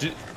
Do-